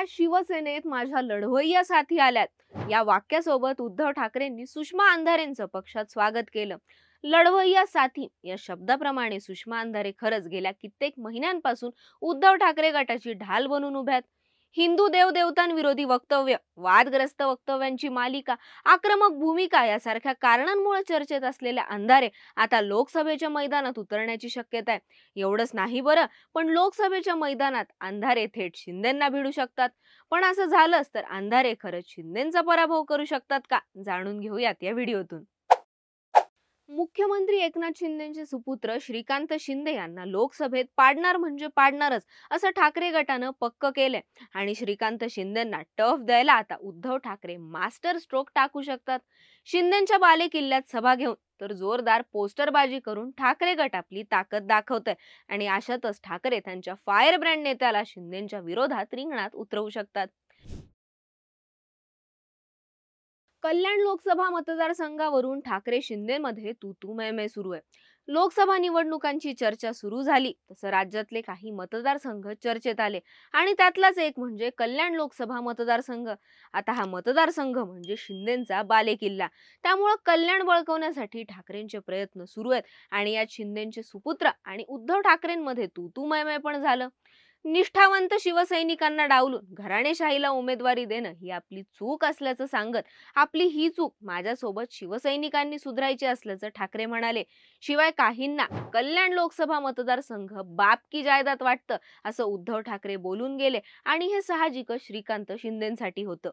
आज शिवसेनेत माझ्या लढवय्या साथी आल्यात. या वाक्यासोबत उद्धव ठाकरेंनी सुषमा अंधारेंचं पक्षात स्वागत केलं. लढवय्या साथी या शब्दाप्रमाणे सुषमा अंधारे खरंच गेल्या कित्येक महिन्यांपासून उद्धव ठाकरे गटाची ढाल बनून उभ्यात. हिंदू देवदेवतांविरोधी वक्तव्य वादग्रस्त वक्तव्यांची मालिका आक्रमक भूमिका यासारख्या कारणांमुळे चर्चेत असलेल्या अंधारे आता लोकसभेच्या मैदानात उतरण्याची शक्यता आहे. एवढंच नाही बरं पण लोकसभेच्या मैदानात अंधारे थेट शिंदेंना भिडू शकतात. पण असं झालंच तर अंधारे खरंच शिंदेचा पराभव करू शकतात का? जाणून घेऊयात या व्हिडिओतून. मुख्यमंत्री एकनाथ शिंदेचे सुपुत्र श्रीकांत शिंदे यांना लोकसभेत पाडणार म्हणजे पाडणारच असं ठाकरे गटानं पक्क केलंय. आणि श्रीकांत शिंदेंना टफ द्यायला आता उद्धव ठाकरे मास्टर स्ट्रोक टाकू शकतात. शिंदेच्या बाले किल्ल्यात सभा घेऊन तर जोरदार पोस्टरबाजी करून ठाकरे गट आपली ताकद दाखवतय. आणि अशातच ठाकरे त्यांच्या फायर ब्रँड नेत्याला शिंदेच्या विरोधात रिंगणात उतरवू शकतात. कल्याण लोकसभा मतदारसंघावरून ठाकरे शिंदेमध्ये तू तू मै मै सुरू आहे. लोकसभा निवडणुकांची चर्चा सुरू झाली. तसं राज्यातले काही मतदारसंघ चर्चेत आले. आणि त्यातलाच एक म्हणजे कल्याण लोकसभा मतदारसंघ. आता हा मतदारसंघ म्हणजे शिंदेचा बालेकिल्ला. त्यामुळं कल्याण बळकवण्यासाठी ठाकरेंचे प्रयत्न सुरू आहेत. आणि यात शिंदेचे सुपुत्र आणि उद्धव ठाकरेंमध्ये तू तू मै मै पण झालं. निष्ठावंत शिवसैनिकांना डावलून घराणेशाहीला उमेदवारी देणं ही आपली चूक असल्याचं सांगत आपली ही चूक माझ्यासोबत शिवसैनिकांनी सुधारायची असल्याचं ठाकरे म्हणाले. शिवाय काहींना कल्याण लोकसभा मतदारसंघ बाप की जायदाद वाटतं असं उद्धव ठाकरे बोलून गेले आणि हे साहजिकच श्रीकांत शिंदेसाठी होतं.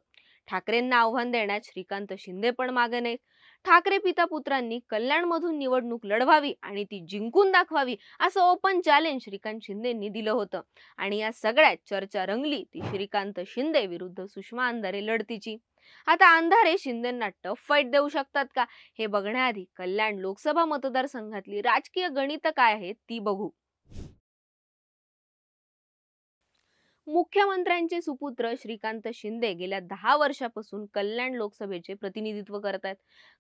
ठाकरेंना आव्हान देण्यात श्रीकांत शिंदे पण मागे नाहीत. ठाकरे पिता पुत्रांनी कल्याणमधून निवडणूक लढवावी आणि ती जिंकून दाखवावी असं ओपन चॅलेंज श्रीकांत शिंदेंनी दिलं होतं. आणि या सगळ्यात चर्चा रंगली ती श्रीकांत शिंदे विरुद्ध सुषमा अंधारे लढतीची. आता अंधारे शिंदेंना टफ फाईट देऊ शकतात का? हे बघण्याआधी कल्याण लोकसभा मतदारसंघातली राजकीय गणित काय आहेत ती बघू. मुख्यमंत्र्यांचे सुपुत्र श्रीकांत शिंदे गेल्या दहा वर्षापासून कल्याण लोकसभेचे प्रतिनिधित्व करत आहेत.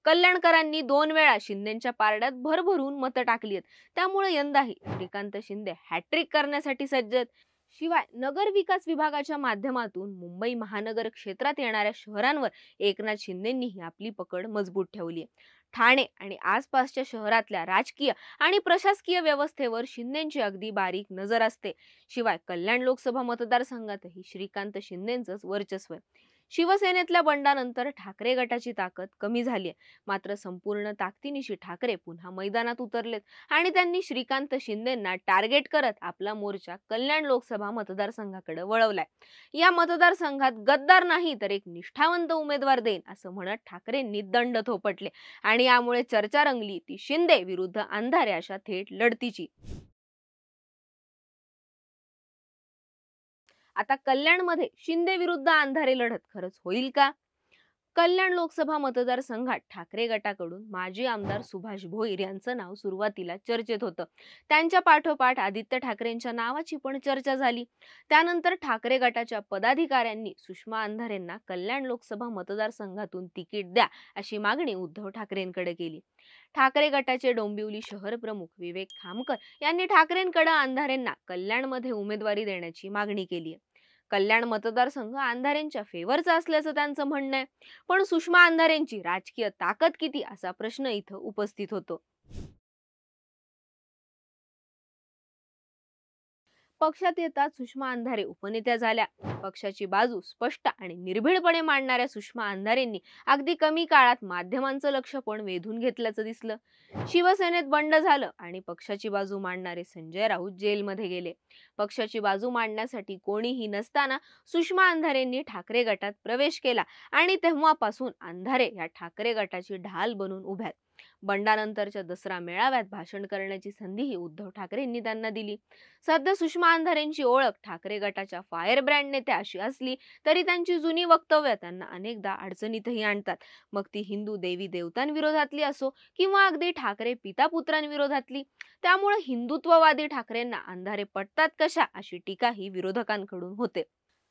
कल्याणकरांनी दोन वेळा शिंदेच्या पारड्यात भरभरून मतं टाकली आहेत. त्यामुळे यंदाही श्रीकांत शिंदे हॅट्रिक करण्यासाठी सज्ज आहेत. शिवाय नगर विकास विभागाच्या माध्यमातून मुंबई महानगर क्षेत्रात येणाऱ्या शहरांवर एकनाथ शिंदेंनीही आपली पकड मजबूत ठेवली आहे. ठाणे आणि आसपासच्या शहरातल्या राजकीय आणि प्रशासकीय व्यवस्थेवर शिंदेची अगदी बारीक नजर असते. शिवाय कल्याण लोकसभा मतदारसंघातही श्रीकांत शिंदेच वर्चस्व आहे. शिवसेनेतल्या बंडानंतर ठाकरे गटाची ताकद कमी झाली आहे मात्र संपूर्ण ताकदीनिशी ठाकरे पुन्हा मैदानात उतरलेत आणि त्यांनी श्रीकांत शिंदेंना टार्गेट करत आपला मोर्चा कल्याण लोकसभा मतदारसंघाकडे वळवलाय. या मतदारसंघात गद्दार नाही तर एक निष्ठावंत उमेदवार देईन असं म्हणत ठाकरेंनी दंड थोपटले आणि यामुळे चर्चा रंगली ती शिंदे विरुद्ध अंधारे अशा थेट लढतीची. आता कल्याणमध्ये शिंदे विरुद्ध अंधारे लढत खरंच होईल का? कल्याण लोकसभा मतदारसंघात ठाकरे गटाकडून माजी आमदार सुभाष भोईर यांचं नाव सुरुवातीला चर्चेत होतं. त्यांच्या पाठोपाठ आदित्य ठाकरेंच्या नावाची पण चर्चा झाली. त्यानंतर ठाकरे गटाच्या पदाधिकाऱ्यांनी सुषमा अंधारेंना कल्याण लोकसभा मतदारसंघातून तिकीट द्या अशी मागणी उद्धव ठाकरेंकडे केली. ठाकरे गटाचे डोंबिवली शहर प्रमुख विवेक खामकर यांनी ठाकरेंकडे अंधारेंना कल्याणमध्ये उमेदवारी देण्याची मागणी केली आहे. कल्याण मतदारसंघ अंधारेंच्या फेवरचा असल्याचं त्यांचं म्हणणं आहे. पण सुषमा अंधारेंची राजकीय ताकद किती? असा प्रश्न इथं उपस्थित होतो. पक्षात येतात सुषमा अंधारे. उपनेत्या झाल्या. पक्षाची बाजू स्पष्ट आणि निर्भीडपणे मांडणाऱ्या सुषमा अंधारेंनी अगदी कमी काळात माध्यमांचं लक्ष पण वेधून घेतल्याचं दिसलं. शिवसेनेत बंड झालं आणि पक्षाची बाजू मांडणारे संजय राऊत जेलमध्ये गेले. पक्षाची बाजू मांडण्यासाठी कोणीही नसताना सुषमा अंधारेंनी ठाकरे गटात प्रवेश केला आणि तेव्हापासून अंधारे या ठाकरे गटाची ढाल बनून उभ्यात. बंडानंतरच्या दसरा मेळाव्यात भाषण करण्याची संधीही उद्धव ठाकरेंनी त्यांना दिली. सध्या सुषमा अंधारेंची ओळख ठाकरे गटाच्या फायर ब्रँड नेत्या अशी असली तरी त्यांची जुनी वक्तव्य त्यांना अनेकदा अडचणीतही आणतात. मग ती हिंदू देवी देवतांविरोधातली असो किंवा अगदी ठाकरे पिता पुत्रांविरोधातली त्यामुळे हिंदुत्ववादी ठाकरेंना अंधारे पटतात कशा अशी टीका ही विरोधकांकडून होते.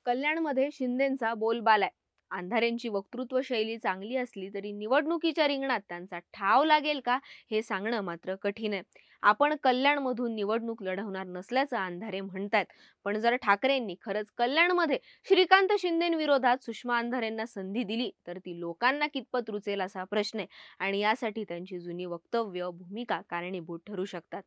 कल्याणमध्ये शिंदेचा बोलबाला अंधारेंची वक्तृत्व शैली चांगली असली तरी निवडणुकीच्या रिंगणात त्यांचा ठाव लागेल का हे सांगणं मात्र कठीण आहे. आपण कल्याणमधून निवडणूक लढवणार नसल्याचं अंधारे म्हणतात पण जर ठाकरेंनी खरंच कल्याणमध्ये श्रीकांत शिंदेविरोधात सुषमा अंधारेंना संधी दिली तर ती लोकांना कितपत रुचेल असा प्रश्न आहे. आणि यासाठी त्यांची जुनी वक्तव्य भूमिका कारणीभूत ठरू शकतात.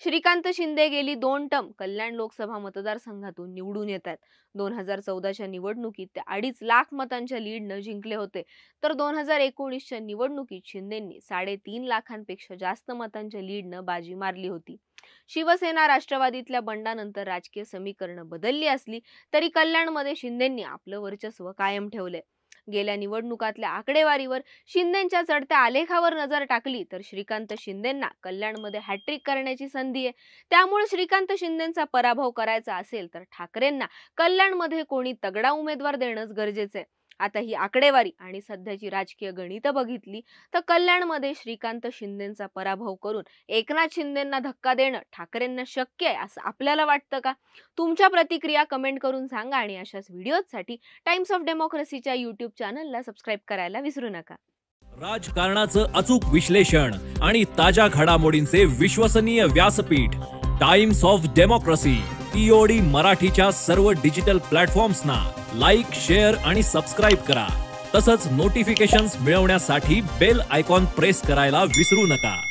श्रीकांत शिंदे गेली दोन टर्म कल्याण लोकसभा मतदारसंघातून निवडून येत आहेत दोन हजार चौदाच्या निवडणुकीत ते अडीच लाख मतांच्या लीडनं जिंकले होते. तर दोन हजार एकोणीसच्या निवडणुकीत शिंदेंनी साडेतीन लाखांपेक्षा जास्त मतांच्या लीडनं बाजी मारली होती. शिवसेना राष्ट्रवादीतल्या बंडानंतर राजकीय समीकरणं बदलली असली तरी कल्याणमध्ये शिंदेंनी आपलं वर्चस्व कायम ठेवलंय. गेल्या निवडणुकातल्या आकडेवारीवर शिंदेच्या चढत्या आलेखावर नजर टाकली तर श्रीकांत शिंदेंना कल्याणमध्ये हॅट्रिक करण्याची संधी आहे. त्यामुळे श्रीकांत शिंदेचा पराभव करायचा असेल तर ठाकरेंना कल्याणमध्ये कोणी तगडा उमेदवार देणंच गरजेचं आहे. आता ही आकडेवारी आणि सध्याची राजकीय गणितं बघितली तर कल्याणमध्ये श्रीकांत शिंदेचा पराभव करून एकनाथ शिंदेना धक्का देणं ठाकरेंना शक्य आहे असं आपल्याला वाटतं का? तुमच्या प्रतिक्रिया कमेंट करून सांगा आणि अशाच व्हिडिओसाठी टाइम्स ऑफ डेमोक्रेसीच्या युट्यूब चॅनलला सबस्क्राईब करायला विसरू नका. राजकारणाचं अचूक विश्लेषण आणि ताज्या घडामोडींचे विश्वसनीय व्यासपीठ टाइम्स ऑफ डेमोक्रेसी टीओडी मराठीच्या सर्व डिजिटल प्लॅटफॉर्म्सना. लाईक शेअर आणि सबस्क्राईब करा. तसंच नोटिफिकेशन्स मिळवण्यासाठी बेल आयकॉन प्रेस करायला विसरू नका.